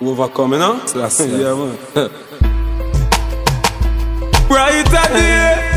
Overcoming, huh? That's yeah, man. Brighter day.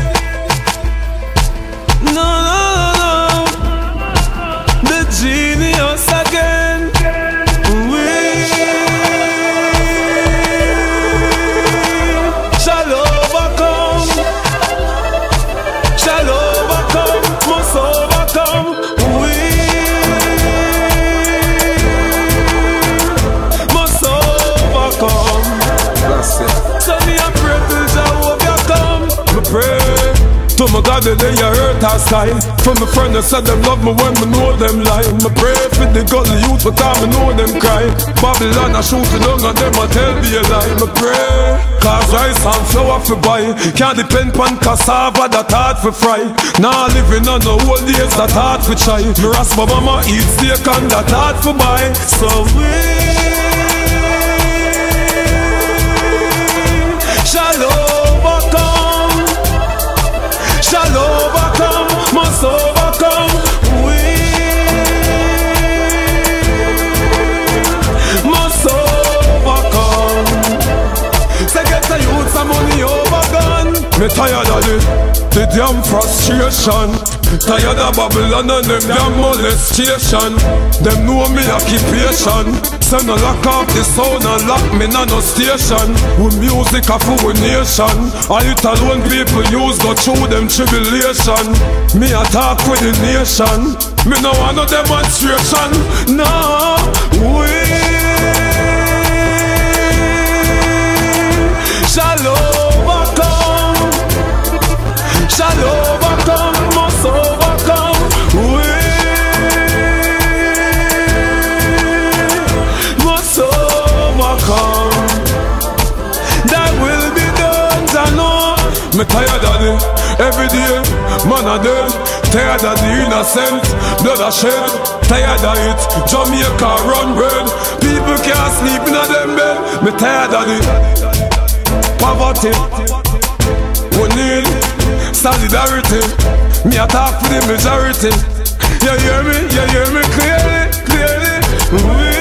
It. So me a pray till Jehovah come. Me pray to my God that they a hurt our sky. For my friend that said them love me when me know them lie. Me pray for the gully youth but I me know them cry. Babylon a shoot it down and them a tell me a lie. Me pray. Cause rice and flour for buy Can't depend on cassava that hard for fry Nah living on the old days that hard for try Me ras my mama eat steak and that hard for buy So we Shalom. Me tired of it, the damn frustration. Tired of Babylon and them damn molestation. Them know me occupation. Send a lock off the sound and lock me na no station. With music of our nation. All it alone people use go through them tribulation. Me attack with the nation. Me no want no demonstration. No, we Me tired of it every day, man a dead. Tired of the innocent, blood a shed. Tired of it, Jamaica run red. People can't sleep in a them bed. Me tired of it. Poverty, we need solidarity. Me a talk for the majority. You hear me? You hear me clearly? Clearly? We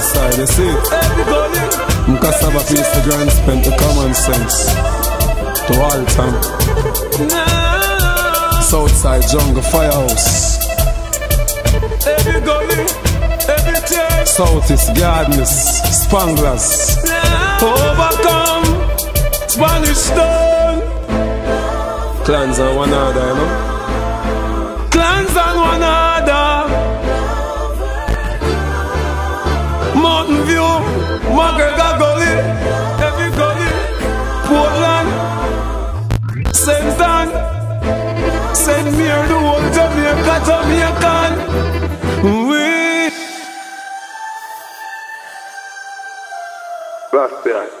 girl inside, you see it. Everybody, Cassava Piece the Grants Pen common sense. To all time. Southside jungle firehouse. Every gully, every church, Southeast gardens. Spanglers. overcome. Spanish Town, Clans and one another, you know. We That's it.